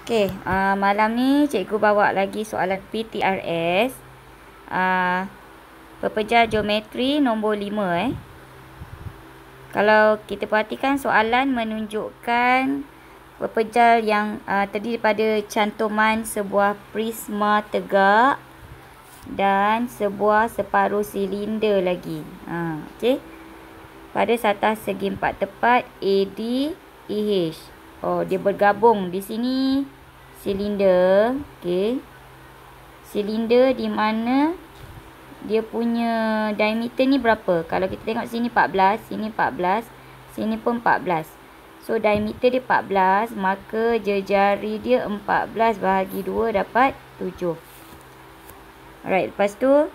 Okey, uh, malam ni cikgu bawa lagi soalan PTRS. Uh, pepejar geometri nombor 5 eh. Kalau kita perhatikan soalan menunjukkan pepejar yang uh, terdiri daripada cantuman sebuah prisma tegak dan sebuah separuh silinder lagi. Ha, okey. Pada satah segi empat tepat AD EH. Oh, dia bergabung di sini silinder, okey. Silinder di mana dia punya diameter ni berapa? Kalau kita tengok sini 14, sini 14, sini pun 14. So diameter dia 14, maka jejari dia 14 bahagi 2 dapat 7. Alright, lepas tu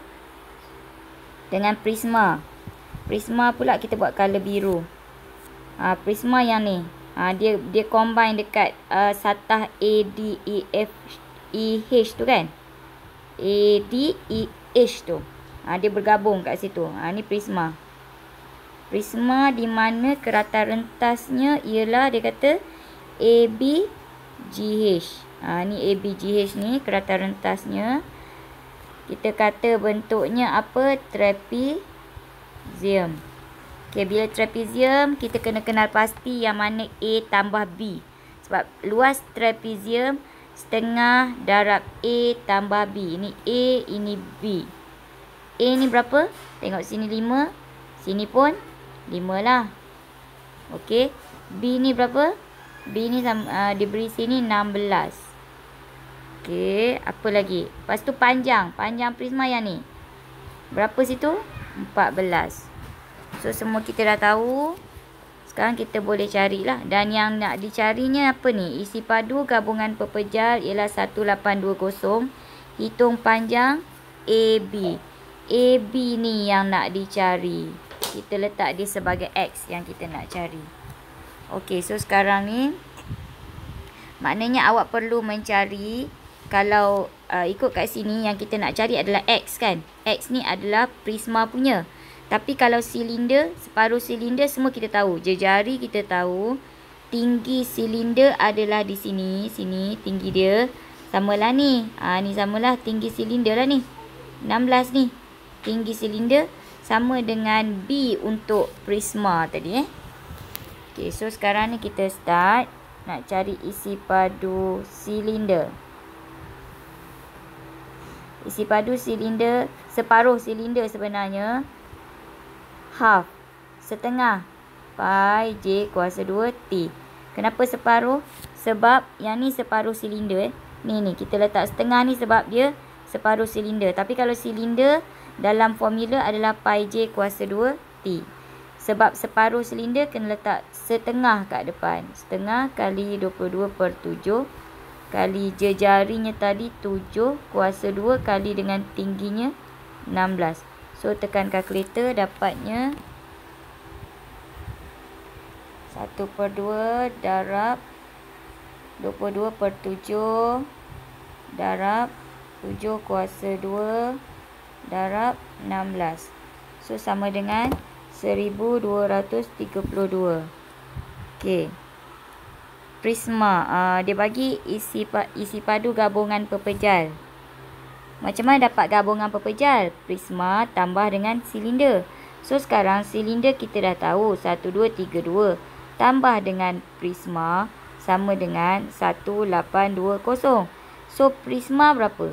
dengan prisma. Prisma pula kita buat color biru. Ha, prisma yang ni. Ha, dia dia combine dekat uh, satah A D E F E H tu kan? A D E H tu. Ha, dia bergabung kat situ. Ha, ni prisma. Prisma di mana kerata rentasnya ialah dia kata A B G H. Ha, ni A B G H ni kerata rentasnya. Kita kata bentuknya apa? Trapezium. Okay, bila trapezium, kita kena kenal pasti yang mana A tambah B. Sebab luas trapezium setengah darab A tambah B. Ini A, ini B. A ni berapa? Tengok sini 5. Sini pun 5 lah. Okay. B ni berapa? B ni uh, diberi sini 16. Okay. Apa lagi? Lepas tu panjang. Panjang prisma yang ni. Berapa situ? 14. So semua kita dah tahu. Sekarang kita boleh carilah. Dan yang nak dicarinya apa ni? Isi padu gabungan pepejal ialah 1820. Hitung panjang AB. AB ni yang nak dicari. Kita letak dia sebagai X yang kita nak cari. Okey, so sekarang ni. Maknanya awak perlu mencari. Kalau uh, ikut kat sini yang kita nak cari adalah X kan. X ni adalah prisma punya. Tapi kalau silinder, separuh silinder semua kita tahu. Jejari kita tahu. Tinggi silinder adalah di sini. Sini tinggi dia. Samalah ni. Ha, ni samalah tinggi silinder lah ni. 16 ni. Tinggi silinder sama dengan B untuk prisma tadi eh. Okay, so sekarang ni kita start. Nak cari isi padu silinder. Isi padu silinder. Separuh silinder sebenarnya half setengah pi j kuasa 2 t. Kenapa separuh? Sebab yang ni separuh silinder. Ni ni kita letak setengah ni sebab dia separuh silinder. Tapi kalau silinder dalam formula adalah pi j kuasa 2 t. Sebab separuh silinder kena letak setengah kat depan. Setengah kali 22 per 7 kali jejarinya tadi 7 kuasa 2 kali dengan tingginya 16. So tekan kalkulator dapatnya 1 per 2 darab 22 per 7 darab 7 kuasa 2 darab 16. So sama dengan 1232. Okey. Prisma uh, dia bagi isi isi padu gabungan pepejal. Macam mana dapat gabungan pepejal? Prisma tambah dengan silinder. So sekarang silinder kita dah tahu 1, 2, 3, 2. Tambah dengan prisma sama dengan 1820. So prisma berapa?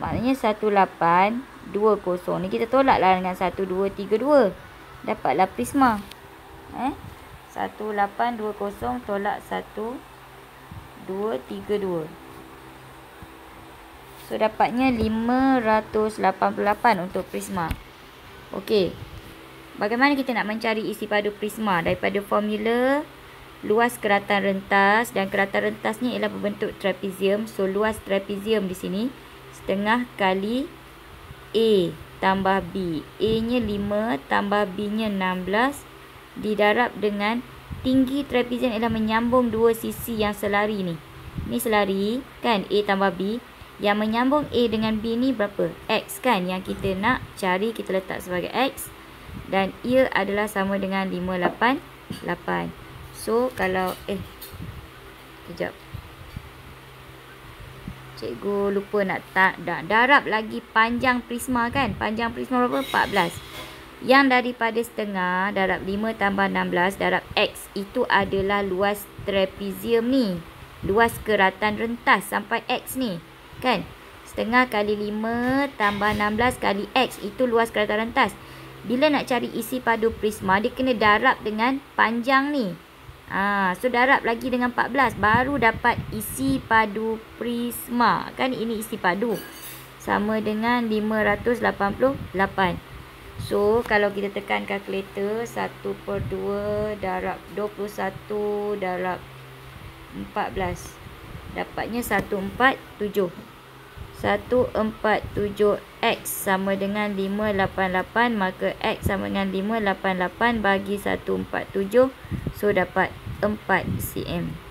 Maknanya 1820. Ni kita tolaklah dengan 1232. Dapatlah prisma. Eh? 1820 tolak 1232. So dapatnya 588 untuk prisma. Okey. Bagaimana kita nak mencari isi padu prisma daripada formula luas keratan rentas dan keratan rentas ni ialah berbentuk trapezium. So luas trapezium di sini setengah kali A tambah B. A-nya 5 tambah B-nya 16 didarab dengan tinggi trapezium ialah menyambung dua sisi yang selari ni. Ni selari kan A tambah B. Yang menyambung A dengan B ni berapa? X kan yang kita nak cari kita letak sebagai X. Dan ia adalah sama dengan 588. So kalau eh. Kejap. Cikgu lupa nak tak dah. Darab lagi panjang prisma kan? Panjang prisma berapa? 14. Yang daripada setengah darab 5 tambah 16 darab X itu adalah luas trapezium ni. Luas keratan rentas sampai X ni. Kan? Setengah kali 5 tambah 16 kali X itu luas keratan rentas. Bila nak cari isi padu prisma, dia kena darab dengan panjang ni. Ha, so darab lagi dengan 14 baru dapat isi padu prisma. Kan ini isi padu. Sama dengan 588. So kalau kita tekan kalkulator 1 per 2 darab 21 darab 14. Dapatnya 147. 147X sama dengan 588 maka X sama dengan 588 bagi 147 so dapat 4 cm